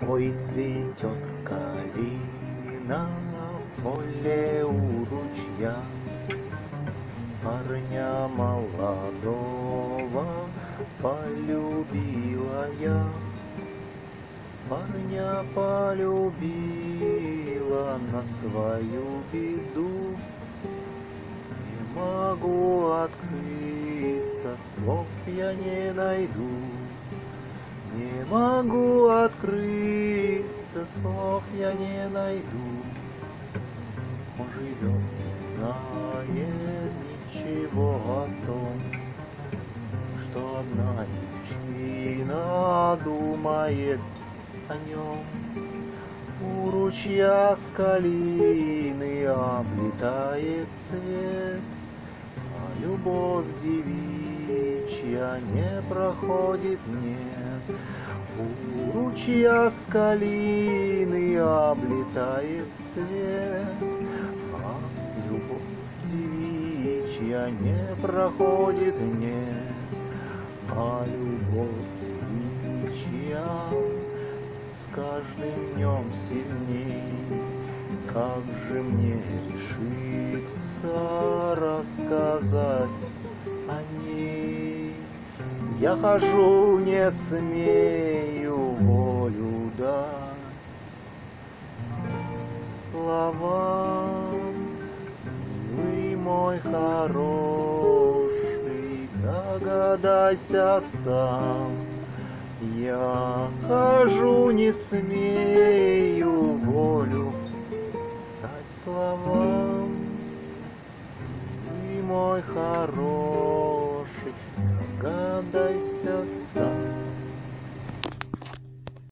Ой, цветет калина в поле у ручья, Парня молодого полюбила я. Парня полюбила на свою беду. Не могу открыться, слов я не найду. Не могу открыться, слов я не найду. Он живет, не знает ничего о том, Что одна девчина думает о нем. У ручья с калины облетает цвет, А любовь девичья не проходит, нет. У ручья с калины облетает цвет, А любовь девичья не проходит, нет. А любовь девичья с каждым днем сильней. Как же мне решиться рассказать о ней? Я хожу, не смею волю дать словам. Милый мой хороший, догадайся сам. Я хожу, не смею волю словам. И мой хороший, догадайся сам.